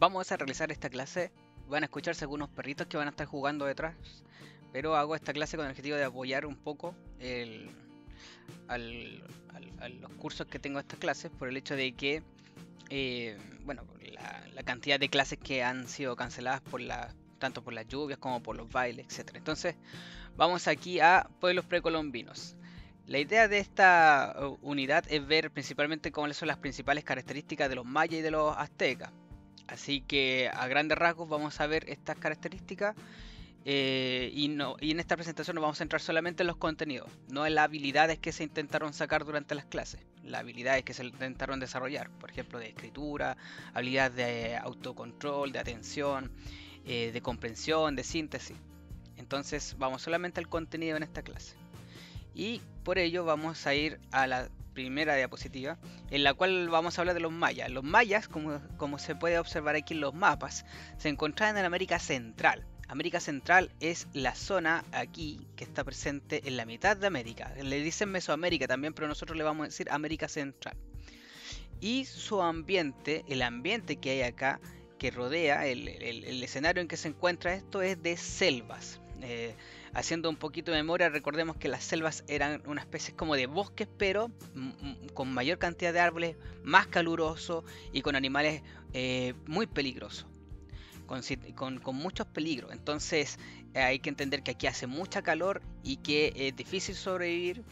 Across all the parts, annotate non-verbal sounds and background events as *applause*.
vamos a realizar esta clase. Van a escucharse algunos perritos que van a estar jugando detrás. Pero hago esta clase con el objetivo de apoyar un poco el, a los cursos que tengo estas clases por el hecho de que, eh, bueno, la, cantidad de clases que han sido canceladas por la, tanto por las lluvias como por los bailes, etc. Entonces, vamos aquí a pueblos precolombinos. La idea de esta uh, unidad es ver principalmente cuáles son las principales características de los mayas y de los aztecas. Así que a grandes rasgos vamos a ver estas características eh, y, no, y en esta presentación nos vamos a centrar solamente en los contenidos, no en las habilidades que se intentaron sacar durante las clases, las habilidades que se intentaron desarrollar, por ejemplo de escritura, habilidades de autocontrol, de atención, eh, de comprensión, de síntesis. Entonces vamos solamente al contenido en esta clase. Y por ello vamos a ir a la primera diapositiva, en la cual vamos a hablar de los mayas. Los mayas, como, como se puede observar aquí en los mapas, se encontraban en América Central. América Central es la zona aquí que está presente en la mitad de América. Le dicen Mesoamérica también, pero nosotros le vamos a decir América Central. Y su ambiente, el ambiente que hay acá, que rodea el, escenario en que se encuentra esto, es de selvas. Eh, haciendo un poquito de memoria, recordemos que las selvas eran una especie como de bosques, pero con mayor cantidad de árboles, más caluroso y con animales eh, muy peligrosos con, muchos peligros. Entonces eh, hay que entender que aquí hace mucha calor y que es difícil sobrevivir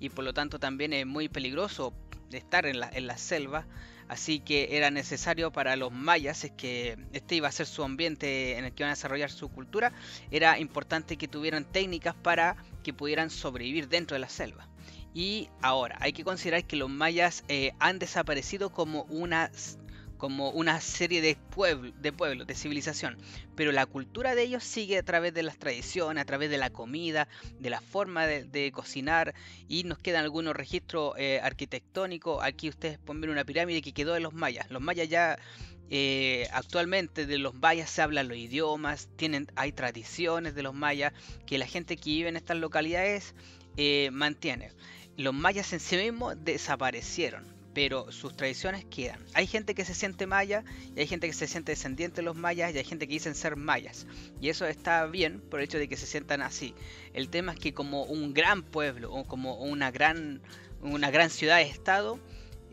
y por lo tanto también es muy peligroso estar en la, en la selva. Así que era necesario para los mayas, es que este iba a ser su ambiente en el que iban a desarrollar su cultura, era importante que tuvieran técnicas para que pudieran sobrevivir dentro de la selva. Y ahora, hay que considerar que los mayas eh, han desaparecido como una como una serie de, pueblos, de pueblos, de civilización. Pero la cultura de ellos sigue a través de las tradiciones, a través de la comida, de la forma de, cocinar. Y nos quedan algunos registros eh, arquitectónicos. Aquí ustedes pueden ver una pirámide que quedó de los mayas. Los mayas ya eh, actualmente de los mayas se hablan los idiomas, tienen, hay tradiciones de los mayas que la gente que vive en estas localidades eh, mantiene. Los mayas en sí mismos desaparecieron pero sus tradiciones quedan. Hay gente que se siente maya y hay gente que se siente descendiente de los mayas y hay gente que dicen ser mayas. Y eso está bien por el hecho de que se sientan así. El tema es que como un gran pueblo o como una gran, una gran ciudad-estado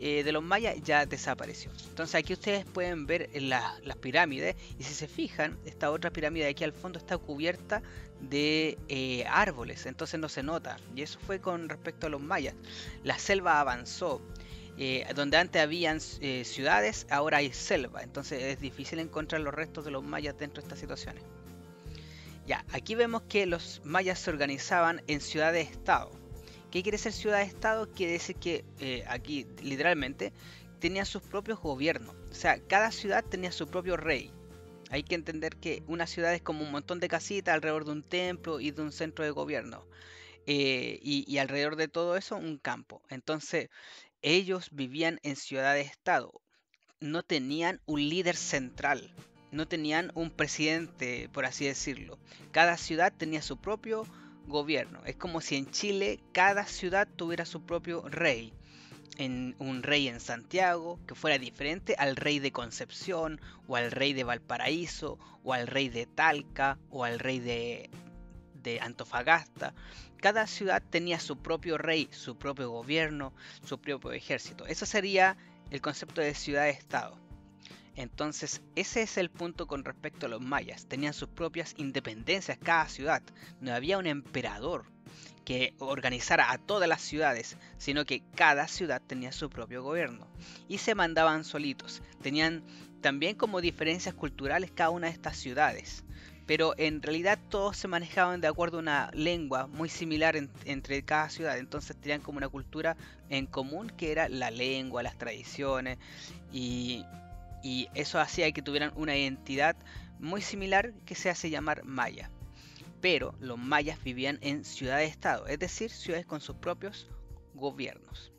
eh, de los mayas ya desapareció. Entonces aquí ustedes pueden ver las pirámides y si se fijan, esta otra pirámide de aquí al fondo está cubierta de eh, árboles, entonces no se nota. Y eso fue con respecto a los mayas. La selva avanzó, eh, donde antes habían eh, ciudades, ahora hay selva. Entonces es difícil encontrar los restos de los mayas dentro de estas situaciones. Ya, aquí vemos que los mayas se organizaban en ciudades-estado. ¿Qué quiere decir ciudad-estado? Quiere decir que eh, aquí literalmente tenían sus propios gobiernos. O sea, cada ciudad tenía su propio rey. Hay que entender que una ciudad es como un montón de casitas alrededor de un templo y de un centro de gobierno. y, y, alrededor de todo eso un campo. Entonces, ellos vivían en ciudades-estado, no tenían un líder central, no tenían un presidente, por así decirlo. Cada ciudad tenía su propio gobierno. Es como si en Chile cada ciudad tuviera su propio rey. Un rey en Santiago que fuera diferente al rey de Concepción o al rey de Valparaíso o al rey de Talca o al rey de, de Antofagasta. Cada ciudad tenía su propio rey, su propio gobierno, su propio ejército. Eso sería el concepto de ciudad-estado. Entonces, ese es el punto con respecto a los mayas. Tenían sus propias independencias cada ciudad. No había un emperador que organizara a todas las ciudades, sino que cada ciudad tenía su propio gobierno. Y se mandaban solitos. Tenían también como diferencias culturales cada una de estas ciudades pero en realidad todos se manejaban de acuerdo a una lengua muy similar entre cada ciudad, entonces tenían como una cultura en común que era la lengua, las tradiciones, y, eso hacía que tuvieran una identidad muy similar que se hace llamar maya. Pero los mayas vivían en ciudades-estado, es decir, ciudades con sus propios gobiernos.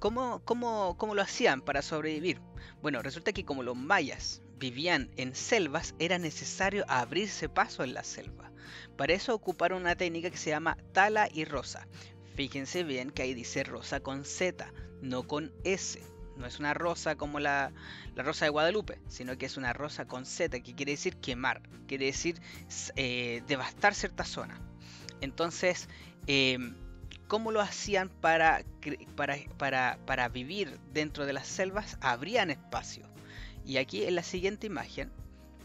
¿Cómo, cómo, cómo lo hacían para sobrevivir? Bueno, resulta que como los mayas vivían en selvas, era necesario abrirse paso en la selva. Para eso ocuparon una técnica que se llama tala y rosa. Fíjense bien que ahí dice rosa con Z, no con S. No es una rosa como la, rosa de Guadalupe, sino que es una rosa con Z, que quiere decir quemar, quiere decir eh, devastar cierta zona. Entonces, em, ¿cómo lo hacían para, para, para, vivir dentro de las selvas? Abrían espacio. Y aquí en la siguiente imagen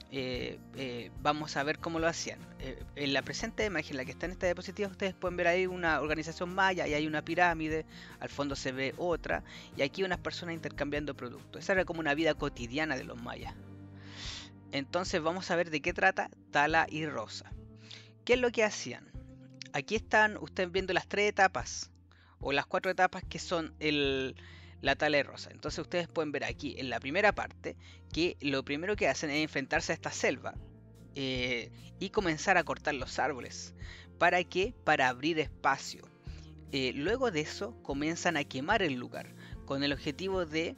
eh, eh, vamos a ver cómo lo hacían. Eh, en la presente imagen, la que está en esta diapositiva, ustedes pueden ver ahí una organización maya y hay una pirámide, al fondo se ve otra, y aquí unas personas intercambiando productos. Esa era como una vida cotidiana de los mayas. Entonces vamos a ver de qué trata Tala y Rosa. ¿Qué es lo que hacían? Aquí están ustedes viendo las tres etapas, o las cuatro etapas que son el, la tala de rosa. Entonces ustedes pueden ver aquí en la primera parte que lo primero que hacen es enfrentarse a esta selva eh, y comenzar a cortar los árboles. ¿Para qué? Para abrir espacio. Eh, luego de eso comienzan a quemar el lugar con el objetivo de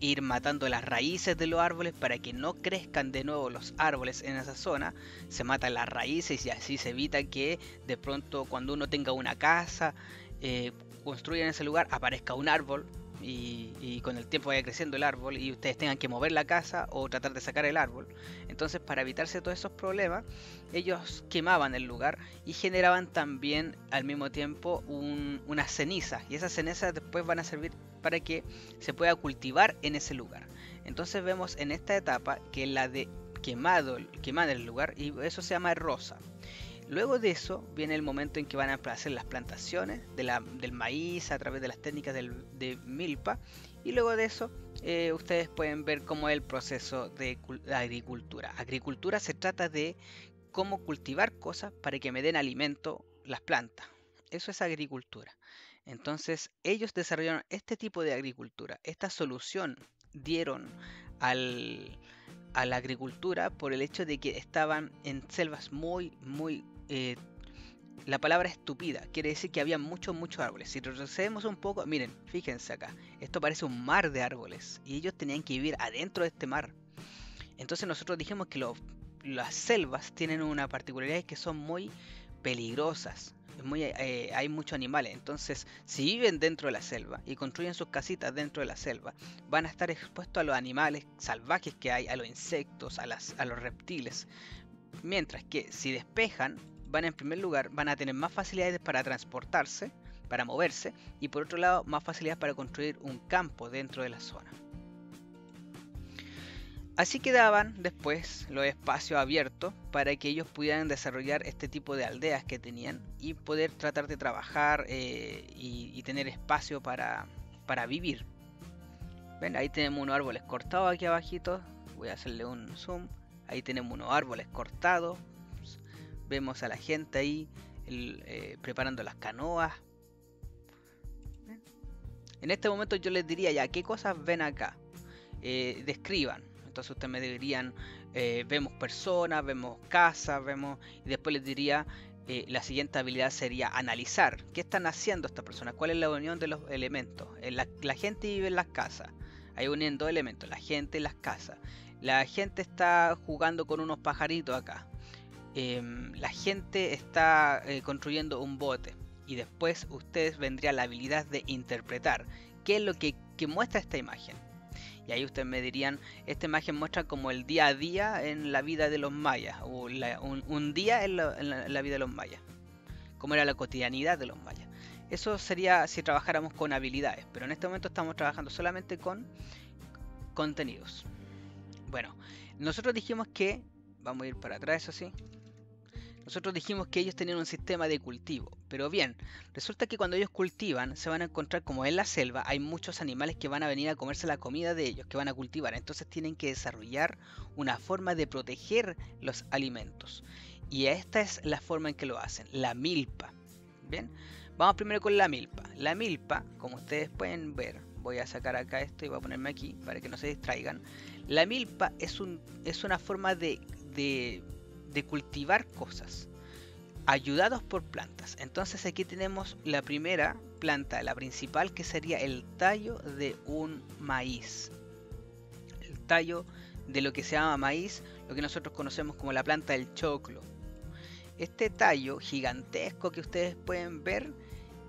ir matando las raíces de los árboles para que no crezcan de nuevo los árboles en esa zona. Se matan las raíces y así se evita que de pronto cuando uno tenga una casa, eh, construya en ese lugar, aparezca un árbol y, con el tiempo vaya creciendo el árbol y ustedes tengan que mover la casa o tratar de sacar el árbol. Entonces para evitarse todos esos problemas, ellos quemaban el lugar y generaban también al mismo tiempo un, unas y esas cenizas después van a servir para que se pueda cultivar en ese lugar. Entonces vemos en esta etapa que la de quemado, quemar el lugar y eso se llama rosa. Luego de eso viene el momento en que van a hacer las plantaciones del maíz a través de las técnicas de milpa y luego de eso eh, ustedes pueden ver cómo es el proceso de, agricultura. Agricultura se trata de cómo cultivar cosas para que me den alimento las plantas. Eso es agricultura. Entonces ellos desarrollaron este tipo de agricultura. Esta solución dieron al, a la agricultura por el hecho de que estaban en selvas muy, muy eh, la palabra estúpida quiere decir que había muchos, muchos árboles. Si retrocedemos un poco, miren, fíjense acá, esto parece un mar de árboles y ellos tenían que vivir adentro de este mar. Entonces nosotros dijimos que las selvas tienen una particularidad que son muy peligrosas. Muy, eh, hay muchos animales, entonces si viven dentro de la selva y construyen sus casitas dentro de la selva, van a estar expuestos a los animales salvajes que hay, a los insectos, a, las, a los reptiles. Mientras que si despejan, van en primer lugar, van a tener más facilidades para transportarse, para moverse, y por otro lado, más facilidades para construir un campo dentro de la zona. Así quedaban después los espacios abiertos para que ellos pudieran desarrollar este tipo de aldeas que tenían y poder tratar de trabajar eh, y, tener espacio para, para vivir. Ven, ahí tenemos unos árboles cortados aquí abajito. Voy a hacerle un zoom. Ahí tenemos unos árboles cortados Vemos a la gente ahí eh, preparando las canoas. En este momento yo les diría ya, ¿qué cosas ven acá? Eh, describan. Entonces ustedes me dirían, eh, vemos personas, vemos casas, vemos... Y después les diría, la siguiente habilidad sería analizar. ¿Qué están haciendo estas personas? ¿Cuál es la unión de los elementos? La, la, gente vive en las casas. Hay uniendo dos elementos, la gente y las casas. La gente está jugando con unos pajaritos acá. Em, la gente está eh, construyendo un bote y después ustedes vendría la habilidad de interpretar qué es lo que, muestra esta imagen. Y ahí ustedes me dirían, esta imagen muestra como el día a día en la vida de los mayas, o un, día en la, vida de los mayas, como era la cotidianidad de los mayas. Eso sería si trabajáramos con habilidades, pero en este momento estamos trabajando solamente con contenidos. Bueno, nosotros dijimos que, vamos a ir para atrás, eso sí, nosotros dijimos que ellos tenían un sistema de cultivo, pero bien, resulta que cuando ellos cultivan se van a encontrar como en la selva hay muchos animales que van a venir a comerse la comida de ellos, que van a cultivar, entonces tienen que desarrollar una forma de proteger los alimentos. Y esta es la forma en que lo hacen, la milpa. Bien, vamos primero con la milpa. La milpa, como ustedes pueden ver, voy a sacar acá esto y voy a ponerme aquí para que no se distraigan. La milpa es, un, es una forma de de cultivar cosas ayudados por plantas. Entonces aquí tenemos la primera planta, la principal, que sería el tallo de un maíz. El tallo de lo que se llama maíz, lo que nosotros conocemos como la planta del choclo. Este tallo gigantesco que ustedes pueden ver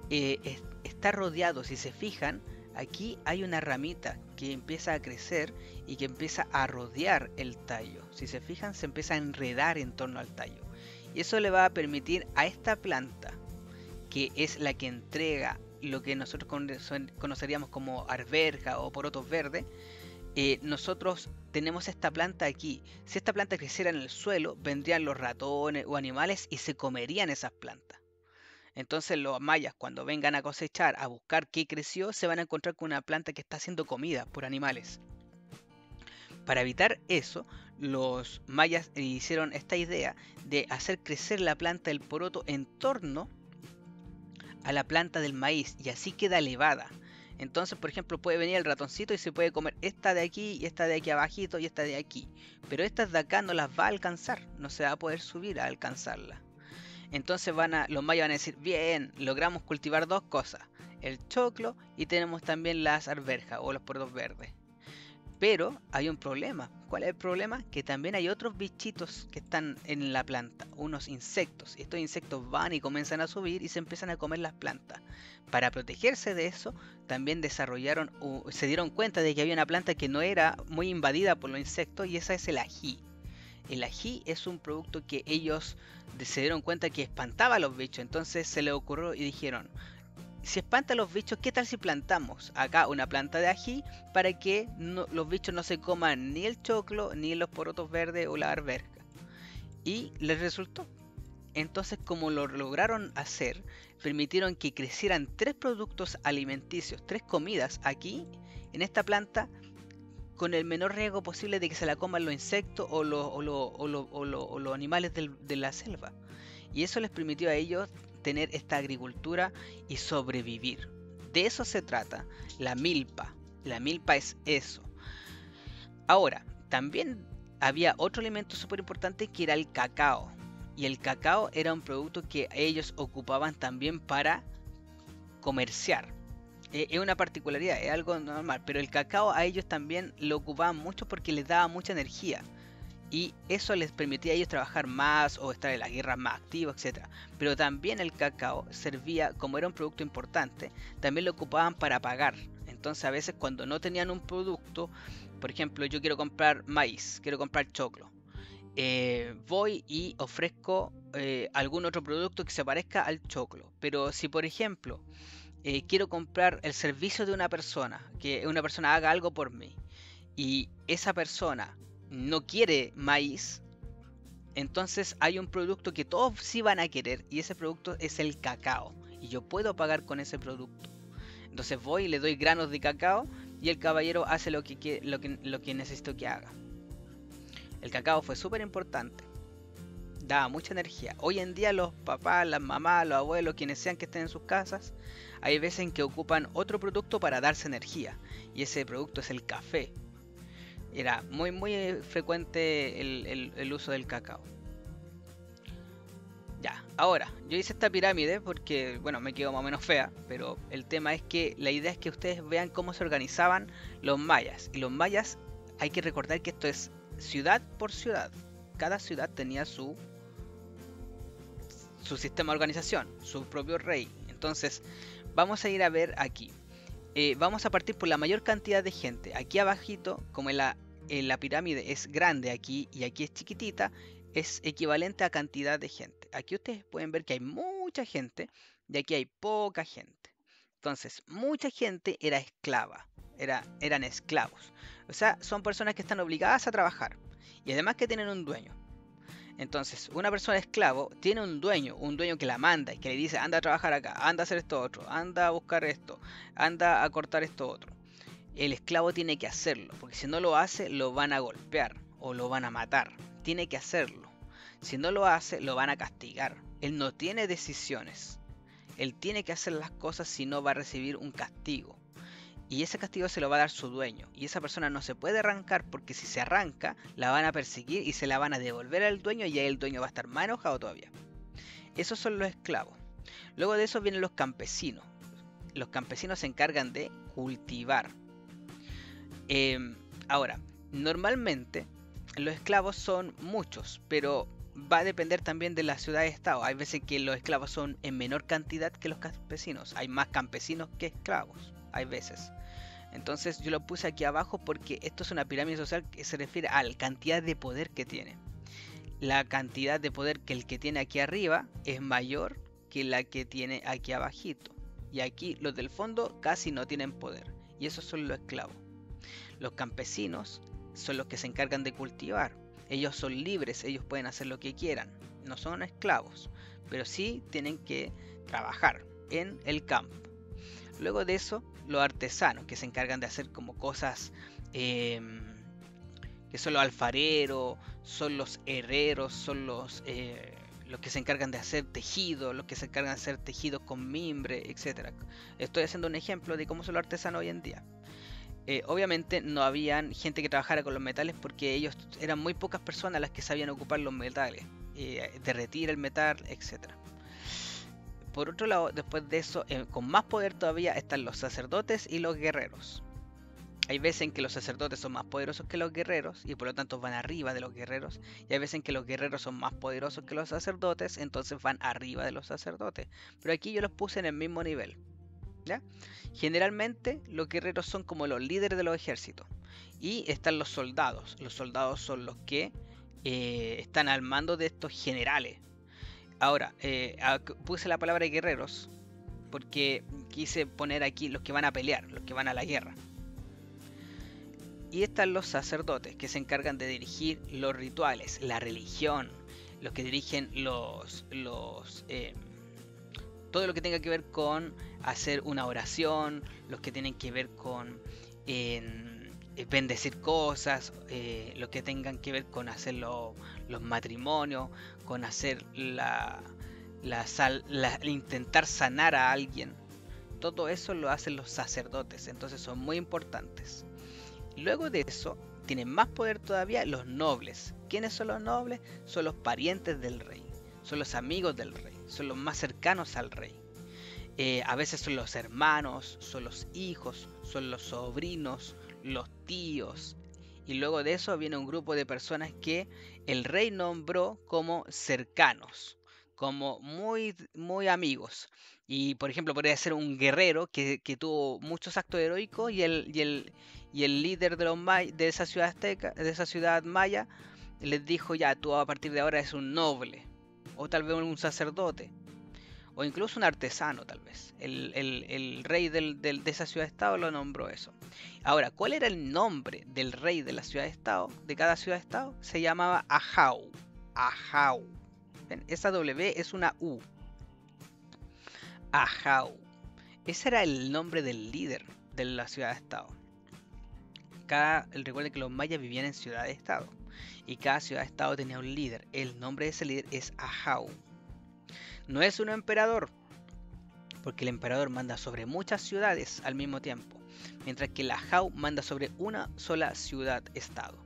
eh, está rodeado, si se fijan, aquí hay una ramita que empieza a crecer y que empieza a rodear el tallo. Si se fijan, se empieza a enredar en torno al tallo. Y eso le va a permitir a esta planta, que es la que entrega lo que nosotros conoceríamos como arberja o porotos verdes, eh, nosotros tenemos esta planta aquí. Si esta planta creciera en el suelo, vendrían los ratones o animales y se comerían esas plantas. Entonces los mayas cuando vengan a cosechar, a buscar qué creció, se van a encontrar con una planta que está siendo comida por animales. Para evitar eso, los mayas hicieron esta idea de hacer crecer la planta del poroto en torno a la planta del maíz y así queda elevada. Entonces, por ejemplo, puede venir el ratoncito y se puede comer esta de aquí y esta de aquí abajito y esta de aquí. Pero estas de acá no las va a alcanzar, no se va a poder subir a alcanzarla. Entonces van a, los mayas van a decir, bien, logramos cultivar dos cosas, el choclo y tenemos también las arberjas o los portos verdes. Pero hay un problema. ¿Cuál es el problema? Que también hay otros bichitos que están en la planta, unos insectos. Y estos insectos van y comienzan a subir y se empiezan a comer las plantas. Para protegerse de eso, también desarrollaron, o se dieron cuenta de que había una planta que no era muy invadida por los insectos y esa es el ají. El ají es un producto que ellos se dieron cuenta que espantaba a los bichos, entonces se les ocurrió y dijeron, si espanta a los bichos, ¿qué tal si plantamos acá una planta de ají para que los bichos no se coman ni el choclo, ni los porotos verdes o la arberja? Y les resultó. Entonces, como lo lograron hacer, permitieron que crecieran tres productos alimenticios, tres comidas aquí, en esta planta, con el menor riesgo posible de que se la coman los insectos o los, animales de la selva. Y eso les permitió a ellos tener esta agricultura y sobrevivir. De eso se trata la milpa. La milpa es eso. Ahora, también había otro elemento súper importante que era el cacao. Y el cacao era un producto que ellos ocupaban también para comerciar. E, es una particularidad, es algo normal, pero el cacao a ellos también lo ocupaban mucho porque les daba mucha energía y eso les permitía a ellos trabajar más o estar en las guerras más activos, etc. Pero también el cacao servía, como era un producto importante, también lo ocupaban para pagar. Entonces a veces cuando no tenían un producto, por ejemplo yo quiero comprar maíz, quiero comprar choclo, eh, voy y ofrezco eh, algún otro producto que se parezca al choclo. Pero si por ejemplo eh, quiero comprar el servicio de una persona, que una persona haga algo por mí, y esa persona no quiere maíz, entonces hay un producto que todos sí van a querer y ese producto es el cacao. Y yo puedo pagar con ese producto. Entonces voy y le doy granos de cacao y el caballero hace lo que, lo que, lo que necesito que haga. El cacao fue súper importante. Daba mucha energía. Hoy en día los papás, las mamás, los abuelos, quienes sean que estén en sus casas, hay veces en que ocupan otro producto para darse energía. Y ese producto es el café. Era muy muy eh, frecuente el, uso del cacao. Ya, ahora, yo hice esta pirámide porque, bueno, me quedó más o menos fea, pero el tema es que la idea es que ustedes vean cómo se organizaban los mayas. Y los mayas, hay que recordar que esto es ciudad por ciudad. Cada ciudad tenía su, su sistema de organización, su propio rey. Entonces, vamos a ir a ver aquí. Eh, vamos a partir por la mayor cantidad de gente. Aquí abajito, como en la, la pirámide es grande aquí y aquí es chiquitita, es equivalente a cantidad de gente. Aquí ustedes pueden ver que hay mucha gente y aquí hay poca gente. Entonces, mucha gente era esclava, era, eran esclavos. O sea, son personas que están obligadas a trabajar y además que tienen un dueño. Entonces, una persona esclavo tiene un dueño, un dueño que la manda y que le dice, anda a trabajar acá, anda a hacer esto otro, anda a buscar esto, anda a cortar esto otro. El esclavo tiene que hacerlo, porque si no lo hace, lo van a golpear o lo van a matar. Tiene que hacerlo. Si no lo hace, lo van a castigar. Él no tiene decisiones. Él tiene que hacer las cosas si no va a recibir un castigo y ese castigo se lo va a dar su dueño. Y esa persona no se puede arrancar porque si se arranca, la van a perseguir y se la van a devolver al dueño y ahí el dueño va a estar más enojado todavía. Esos son los esclavos. Luego de eso vienen los campesinos. Los campesinos se encargan de cultivar. Em, ahora, normalmente los esclavos son muchos, pero va a depender también de la ciudad-estado. Hay veces que los esclavos son en menor cantidad que los campesinos. Hay más campesinos que esclavos. hay veces. Entonces yo lo puse aquí abajo porque esto es una pirámide social que se refiere a la cantidad de poder que tiene. La cantidad de poder que el que tiene aquí arriba es mayor que la que tiene aquí abajito. Y aquí los del fondo casi no tienen poder. Y esos son los esclavos. Los campesinos son los que se encargan de cultivar. Ellos son libres, ellos pueden hacer lo que quieran. No son esclavos, pero sí tienen que trabajar en el campo. Luego de eso, los artesanos, que se encargan de hacer como cosas em, que son los alfareros, son los herreros, son los, eh, los que se encargan de hacer tejido, los que se encargan de hacer tejidos con mimbre, etc. Estoy haciendo un ejemplo de cómo son los artesanos hoy en día. Eh, obviamente no habían gente que trabajara con los metales porque ellos eran muy pocas personas las que sabían ocupar los metales, eh, derretir el metal, etc. Por otro lado, después de eso, con más poder todavía están los sacerdotes y los guerreros. Hay veces en que los sacerdotes son más poderosos que los guerreros y por lo tanto van arriba de los guerreros. Y hay veces en que los guerreros son más poderosos que los sacerdotes, entonces van arriba de los sacerdotes. Pero aquí yo los puse en el mismo nivel. Generalmente los guerreros son como los líderes de los ejércitos. Y están los soldados. Los soldados son los que eh, están al mando de estos generales. Ahora, eh, puse la palabra guerreros porque quise poner aquí los que van a pelear, los que van a la guerra. Y están los sacerdotes que se encargan de dirigir los rituales, la religión, los que dirigen los, los eh, todo lo que tenga que ver con hacer una oración, los que tienen que ver con bendecir cosas, eh, los que tengan que ver con hacer los matrimonios, con hacer la, la, la, intentar sanar a alguien. Todo eso lo hacen los sacerdotes, entonces son muy importantes. Luego de eso, tienen más poder todavía los nobles. ¿Quiénes son los nobles? Son los parientes del rey, son los amigos del rey son los más cercanos al rey. Eh, a veces son los hermanos, son los hijos, son los sobrinos, los tíos. Y luego de eso viene un grupo de personas que el rey nombró como cercanos, como muy, muy amigos. Y por ejemplo, podría ser un guerrero que, tuvo muchos actos heroicos y el, y el, y el líder de, los de esa ciudad azteca, de esa ciudad maya, les dijo ya, tú a partir de ahora es un noble o tal vez un sacerdote, o incluso un artesano tal vez. El, rey de esa ciudad-estado lo nombró eso. Ahora, ¿cuál era el nombre del rey de la ciudad-estado, de cada ciudad-estado? Se llamaba Ahau. Ahau. Esa W es una U. Ahau. Ese era el nombre del líder de la ciudad-estado. Cada, recuerde que los mayas vivían en ciudad-estado y cada ciudad-estado tenía un líder. El nombre de ese líder es Ahau. No es un emperador, porque el emperador manda sobre muchas ciudades al mismo tiempo, mientras que el Ahau manda sobre una sola ciudad-estado.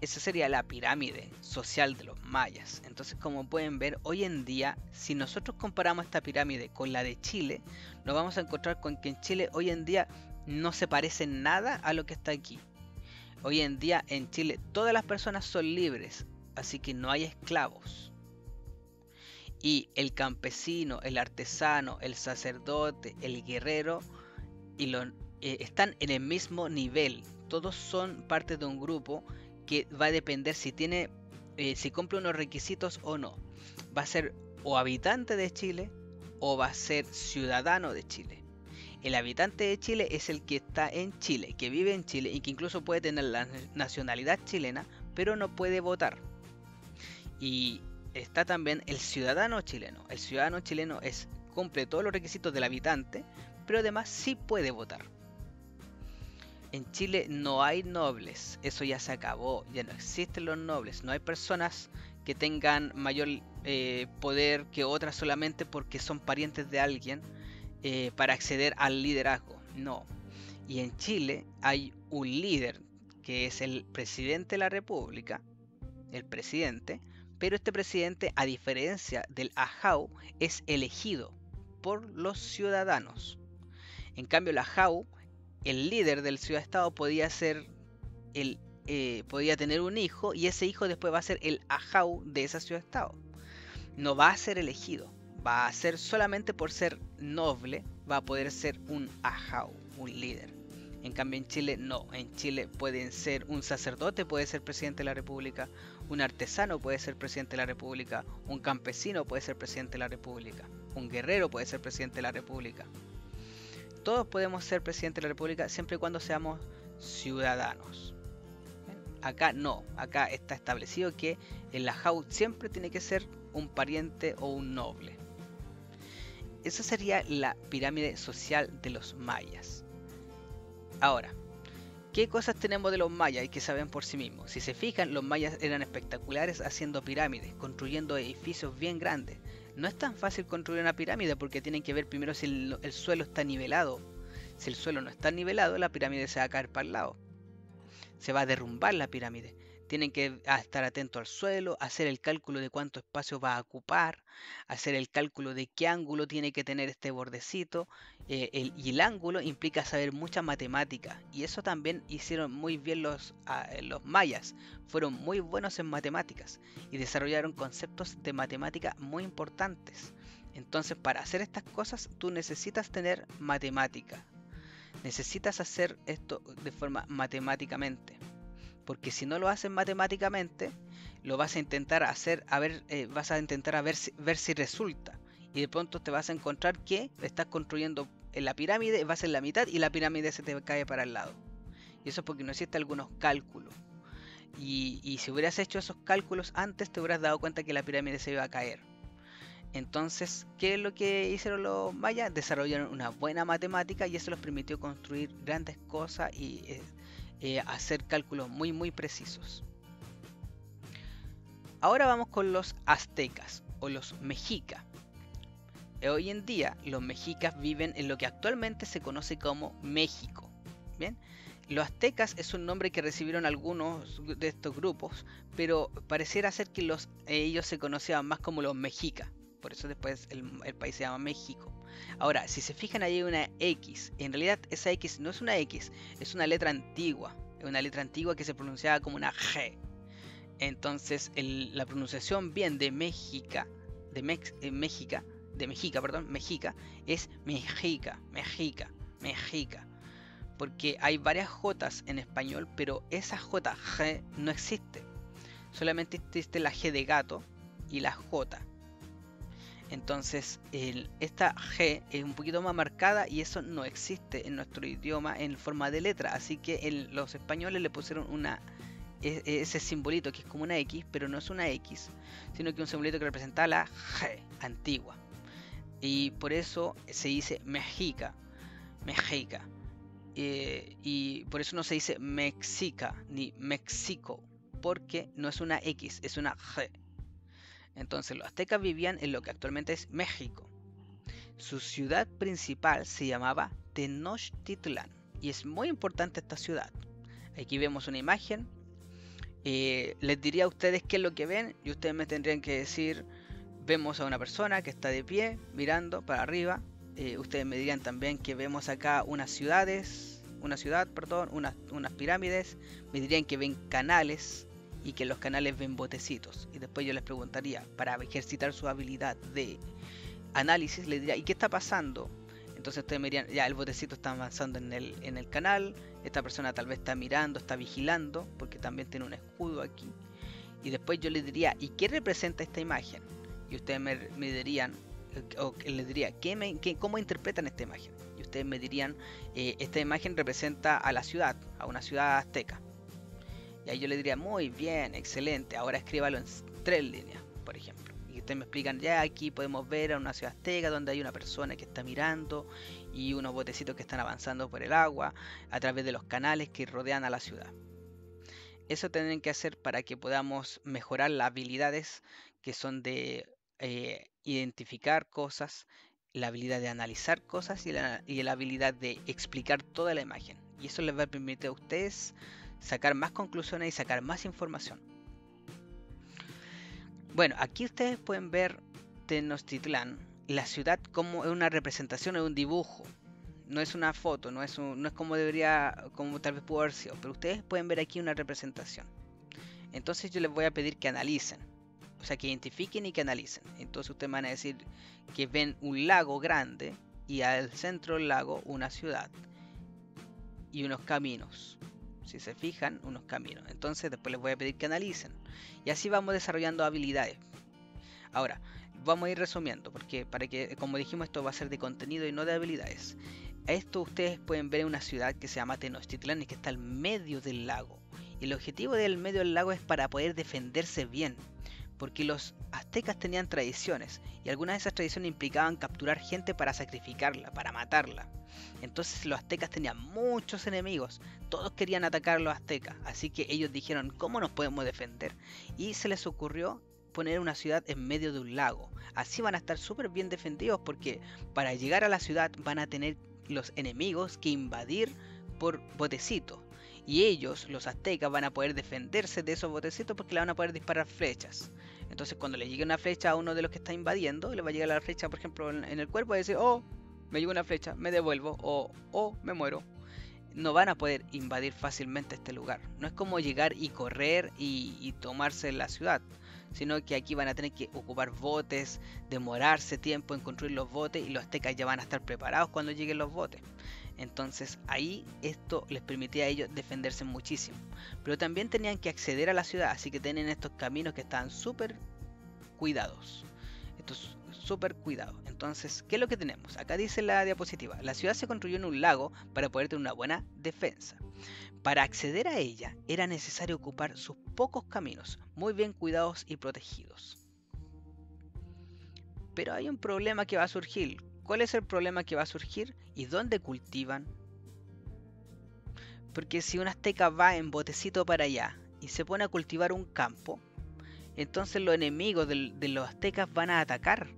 Esa sería la pirámide social de los mayas. Entonces, como pueden ver, hoy en día, si nosotros comparamos esta pirámide con la de Chile, nos vamos a encontrar con que en Chile hoy en día no se parece nada a lo que está aquí. Hoy en día en Chile todas las personas son libres, así que no hay esclavos. Y el campesino, el artesano, el sacerdote, el guerrero y eh, están en el mismo nivel. Todos son parte de un grupo que va a depender si tiene, eh, si cumple unos requisitos o no. Va a ser o habitante de Chile o va a ser ciudadano de Chile. El habitante de Chile es el que está en Chile, que vive en Chile y que incluso puede tener la nacionalidad chilena, pero no puede votar. Y está también el ciudadano chileno. El ciudadano chileno es, cumple todos los requisitos del habitante, pero además sí puede votar. En Chile no hay nobles, eso ya se acabó, ya no existen los nobles, no hay personas que tengan mayor eh, poder que otras solamente porque son parientes de alguien eh, para acceder al liderazgo. No. Y en Chile hay un líder que es el presidente de la República, el presidente, pero este presidente, a diferencia del AJAU, es elegido por los ciudadanos. En cambio, el AJAU, el líder del ciudad-estado, podía ser eh, podía tener un hijo y ese hijo después va a ser el AJAU de esa ciudad-estado. No va a ser elegido va a ser solamente por ser noble, va a poder ser un ajau, un líder. En cambio en Chile no, en Chile pueden ser un sacerdote puede ser presidente de la República, un artesano puede ser presidente de la República, un campesino puede ser presidente de la República, un guerrero puede ser presidente de la República. Todos podemos ser presidente de la República siempre y cuando seamos ciudadanos. Acá no, acá está establecido que el ajau siempre tiene que ser un pariente o un noble. Esa sería la pirámide social de los mayas. Ahora, ¿qué cosas tenemos de los mayas y que saben por sí mismos? Si se fijan, los mayas eran espectaculares haciendo pirámides, construyendo edificios bien grandes. No es tan fácil construir una pirámide porque tienen que ver primero si el, el suelo está nivelado. Si el suelo no está nivelado, la pirámide se va a caer para el lado. Se va a derrumbar la pirámide tienen que estar atentos al suelo, hacer el cálculo de cuánto espacio va a ocupar, hacer el cálculo de qué ángulo tiene que tener este bordecito. Eh, y el ángulo implica saber mucha matemática. Y eso también hicieron muy bien los, ah, eh, los mayas. Fueron muy buenos en matemáticas y desarrollaron conceptos de matemática muy importantes. Entonces para hacer estas cosas tú necesitas tener matemática. Necesitas hacer esto de forma matemáticamente porque si no lo haces matemáticamente, lo vas a intentar hacer, a ver, eh, vas a intentar a ver si, ver si resulta. Y de pronto te vas a encontrar que estás construyendo en la pirámide, vas en la mitad y la pirámide se te cae para el lado. Y eso es porque no hiciste algunos cálculos. Y, y si hubieras hecho esos cálculos antes, te hubieras dado cuenta que la pirámide se iba a caer. Entonces, ¿qué es lo que hicieron los mayas? Desarrollaron una buena matemática y eso les permitió construir grandes cosas y eh, eh, hacer cálculos muy muy precisos. Ahora vamos con los aztecas o los mexicas. Eh, hoy en día los mexicas viven en lo que actualmente se conoce como México. Bien, los aztecas es un nombre que recibieron algunos de estos grupos, pero pareciera ser que los, ellos se conocían más como los mexicas. Por eso después el, país se llama México. Ahora, si se fijan ahí hay una X. En realidad esa X no es una X, es una letra antigua. Es una letra antigua que se pronunciaba como una G. Entonces la pronunciación bien de México, de Mex, eh, Méxica, de Mexica, perdón, Mexica, es Mexica, Mexica, Mexica. Porque hay varias J en español, pero esa J, G, no existe. Solamente existe la G de gato y la J. Entonces, esta G es un poquito más marcada y eso no existe en nuestro idioma en forma de letra. Así que los españoles le pusieron una e, ese simbolito que es como una X, pero no es una X, sino que un simbolito que representa la G antigua. Y por eso se dice Mexica, Mexica. Eh, y por eso no se dice Mexica ni México, porque no es una X, es una G. Entonces los aztecas vivían en lo que actualmente es México. Su ciudad principal se llamaba Tenochtitlan y es muy importante esta ciudad. Aquí vemos una imagen. Eh, les diría a ustedes qué es lo que ven y ustedes me tendrían que decir, vemos a una persona que está de pie mirando para arriba. Eh, ustedes me dirían también que vemos acá unas ciudades, una ciudad, perdón, unas, unas pirámides. Me dirían que ven canales, y que los canales ven botecitos. Y después yo les preguntaría, para ejercitar su habilidad de análisis, les diría, ¿y qué está pasando? Entonces ustedes me dirían, ya el botecito está avanzando en el, en el canal, esta persona tal vez está mirando, está vigilando, porque también tiene un escudo aquí. Y después yo les diría, ¿y qué representa esta imagen? Y ustedes me, dirían, o les diría, ¿qué me, ¿cómo interpretan esta imagen? Y ustedes me dirían, eh, esta imagen representa a la ciudad, a una ciudad azteca. Y ahí yo le diría, muy bien, excelente, ahora escríbalo en tres líneas, por ejemplo. Y ustedes me explican, ya aquí podemos ver a una ciudad azteca donde hay una persona que está mirando y unos botecitos que están avanzando por el agua a través de los canales que rodean a la ciudad. Eso tienen que hacer para que podamos mejorar las habilidades que son de eh, identificar cosas, la habilidad de analizar cosas y la, y la habilidad de explicar toda la imagen. Y eso les va a permitir a ustedes sacar más conclusiones y sacar más información. Bueno, aquí ustedes pueden ver Tenochtitlán, la ciudad como una representación, es un dibujo. No es una foto, no es, no es como debería, como tal vez pudo haber sido, pero ustedes pueden ver aquí una representación. Entonces yo les voy a pedir que analicen, o sea, que identifiquen y que analicen. Entonces ustedes van a decir que ven un lago grande y al centro del lago una ciudad y unos caminos. Si se fijan, unos caminos. Entonces después les voy a pedir que analicen. Y así vamos desarrollando habilidades. Ahora, vamos a ir resumiendo, porque para que, como dijimos, esto va a ser de contenido y no de habilidades. Esto ustedes pueden ver en una ciudad que se llama Tenochtitlán y que está al medio del lago. Y el objetivo del medio del lago es para poder defenderse bien, porque los aztecas tenían tradiciones y algunas de esas tradiciones implicaban capturar gente para sacrificarla, para matarla. Entonces los aztecas tenían muchos enemigos, todos querían atacar a los aztecas, así que ellos dijeron, ¿cómo nos podemos defender? Y se les ocurrió poner una ciudad en medio de un lago. Así van a estar súper bien defendidos porque para llegar a la ciudad van a tener los enemigos que invadir por botecitos. Y ellos, los aztecas, van a poder defenderse de esos botecitos porque le van a poder disparar flechas. Entonces cuando le llegue una flecha a uno de los que está invadiendo, le va a llegar la flecha, por ejemplo, en el cuerpo y decir, oh, me llegó una flecha, me devuelvo o, o me muero. No van a poder invadir fácilmente este lugar. No es como llegar y correr y, tomarse la ciudad, sino que aquí van a tener que ocupar botes, demorarse tiempo en construir los botes y los aztecas ya van a estar preparados cuando lleguen los botes. Entonces ahí esto les permitía a ellos defenderse muchísimo. Pero también tenían que acceder a la ciudad, así que tienen estos caminos que estaban súper cuidados. Estos súper cuidado. Entonces, ¿qué es lo que tenemos? Acá dice la diapositiva. La ciudad se construyó en un lago para poder tener una buena defensa. Para acceder a ella era necesario ocupar sus pocos caminos, muy bien cuidados y protegidos. Pero hay un problema que va a surgir. ¿Cuál es el problema que va a surgir? ¿Y dónde cultivan? Porque si un azteca va en botecito para allá y se pone a cultivar un campo, entonces los enemigos de los aztecas van a atacar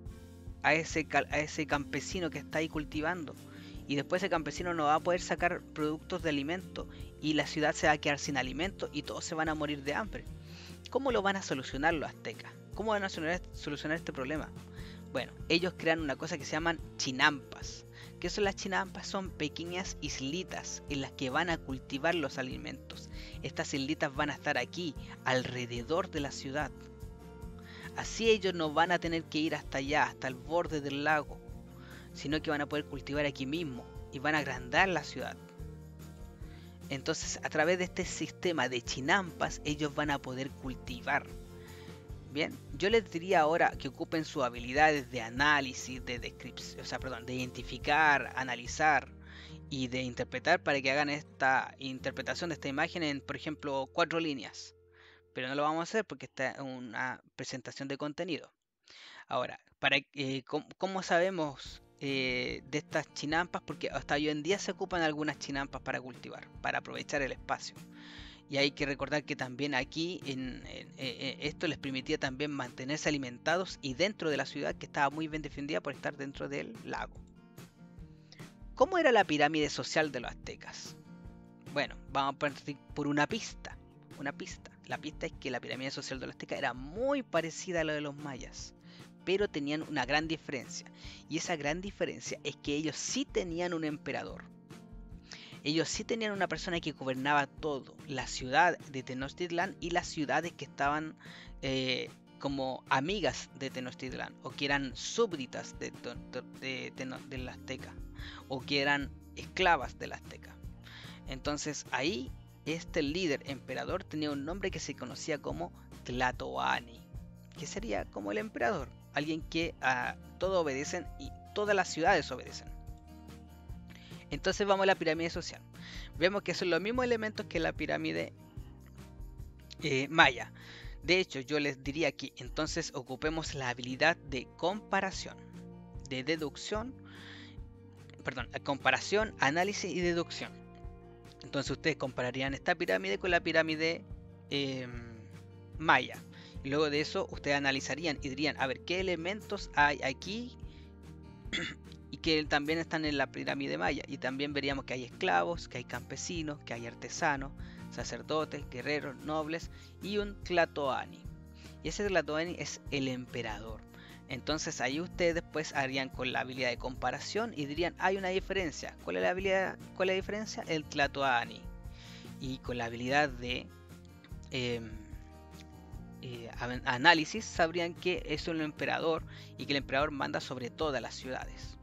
a ese, a ese campesino que está ahí cultivando. Y después ese campesino no va a poder sacar productos de alimento y la ciudad se va a quedar sin alimento y todos se van a morir de hambre. ¿Cómo lo van a solucionar los aztecas? ¿Cómo van a solucionar este problema? Bueno, ellos crean una cosa que se llaman chinampas. ¿Qué son las chinampas? Son pequeñas islitas en las que van a cultivar los alimentos. Estas islitas van a estar aquí, alrededor de la ciudad. Así ellos no van a tener que ir hasta allá, hasta el borde del lago, sino que van a poder cultivar aquí mismo y van a agrandar la ciudad. Entonces, a través de este sistema de chinampas, ellos van a poder cultivar. Bien, yo les diría ahora que ocupen sus habilidades de análisis, de descripción, o sea, perdón, de identificar, analizar y de interpretar para que hagan esta interpretación de esta imagen en, por ejemplo, cuatro líneas pero no lo vamos a hacer porque está en una presentación de contenido. Ahora, eh, ¿cómo, sabemos eh, de estas chinampas? Porque hasta hoy en día se ocupan algunas chinampas para cultivar, para aprovechar el espacio. Y hay que recordar que también aquí en, eh, esto les permitía también mantenerse alimentados y dentro de la ciudad que estaba muy bien defendida por estar dentro del lago. ¿Cómo era la pirámide social de los aztecas? Bueno, vamos a partir por una pista. Una pista. La pista es que la pirámide social de los aztecas era muy parecida a la de los mayas, pero tenían una gran diferencia. Y esa gran diferencia es que ellos sí tenían un emperador. Ellos sí tenían una persona que gobernaba todo, la ciudad de Tenochtitlán y las ciudades que estaban eh, como amigas de Tenochtitlán, o que eran súbditas de, de, de azteca, o que eran esclavas de la azteca. Entonces ahí este líder emperador tenía un nombre que se conocía como Tlatoani, que sería como el emperador, alguien que a todo obedecen y todas las ciudades obedecen. Entonces vamos a la pirámide social. Vemos que son los mismos elementos que la pirámide eh, maya. De hecho, yo les diría que entonces ocupemos la habilidad de comparación, de deducción, perdón, comparación, análisis y deducción. Entonces ustedes compararían esta pirámide con la pirámide em, maya. Luego de eso ustedes analizarían y dirían, a ver, ¿qué elementos hay aquí? *clears throat* que también están en la pirámide maya. Y también veríamos que hay esclavos, que hay campesinos, que hay artesanos, sacerdotes, guerreros, nobles y un Tlatoani. Y ese Tlatoani es el emperador. Entonces ahí ustedes después harían con la habilidad de comparación y dirían, hay una diferencia. ¿Cuál es la habilidad? ¿Cuál es la diferencia? El Tlatoani. Y con la habilidad de em, eh, análisis sabrían que es un emperador y que el emperador manda sobre todas las ciudades.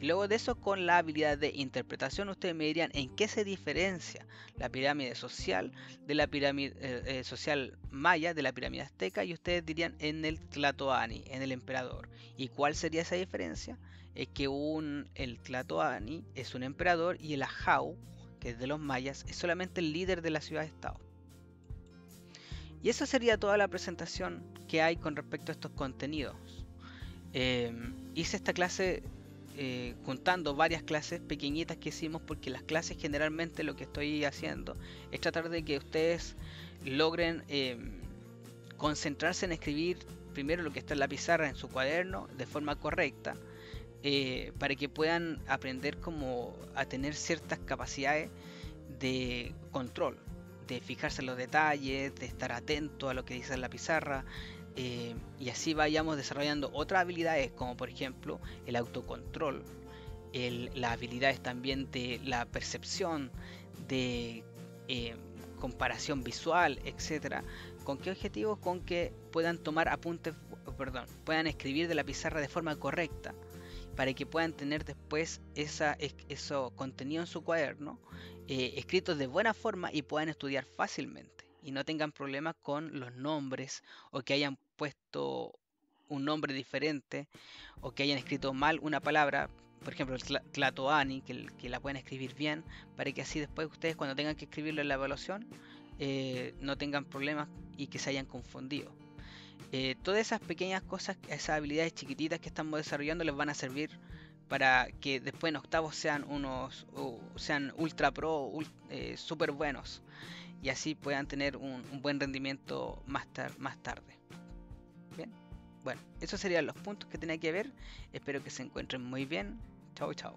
Y luego de eso, con la habilidad de interpretación, ustedes me dirían en qué se diferencia la pirámide social de la pirámide eh, eh, social maya, de la pirámide azteca, y ustedes dirían en el Tlatoani, en el emperador. ¿Y cuál sería esa diferencia? Es que un, el Tlatoani es un emperador y el Ajau, que es de los mayas, es solamente el líder de la ciudad-estado. Y esa sería toda la presentación que hay con respecto a estos contenidos. Em, hice esta clase eh, juntando varias clases pequeñitas que hicimos porque las clases generalmente lo que estoy haciendo es tratar de que ustedes logren em, concentrarse en escribir primero lo que está en la pizarra en su cuaderno de forma correcta eh, para que puedan aprender como a tener ciertas capacidades de control de fijarse en los detalles, de estar atento a lo que dice en la pizarra, eh, y así vayamos desarrollando otras habilidades como por ejemplo el autocontrol, las habilidades también de la percepción, de eh, comparación visual, etcétera. ¿Con qué objetivos? Con que puedan tomar apuntes, perdón, puedan escribir de la pizarra de forma correcta para que puedan tener después esa, eso contenido en su cuaderno eh, escritos de buena forma y puedan estudiar fácilmente y no tengan problemas con los nombres o que hayan puesto un nombre diferente o que hayan escrito mal una palabra, por ejemplo el Tlatoani, que, que la pueden escribir bien, para que así después ustedes cuando tengan que escribirlo en la evaluación eh, no tengan problemas y que se hayan confundido. Eh, todas esas pequeñas cosas, esas habilidades chiquititas que estamos desarrollando les van a servir para que después en octavos sean unos sean ultra pro, eh, super buenos y así puedan tener un, buen rendimiento más, más tarde. Bien, bueno, esos serían los puntos que tenía que ver. Espero que se encuentren muy bien. Chao, chao.